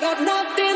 got nothing